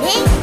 Ready?